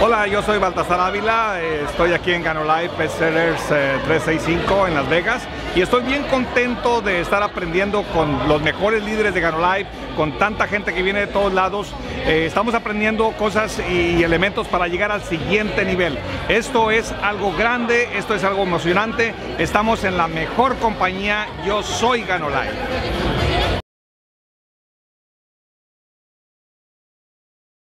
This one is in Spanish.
Hola, yo soy Baltasar Ávila, eh, estoy aquí en Ganolife Bestsellers eh, 365 en Las Vegas y estoy bien contento de estar aprendiendo con los mejores líderes de Ganolife, con tanta gente que viene de todos lados. Eh, estamos aprendiendo cosas y elementos para llegar al siguiente nivel. Esto es algo grande, esto es algo emocionante, estamos en la mejor compañía, yo soy Ganolife.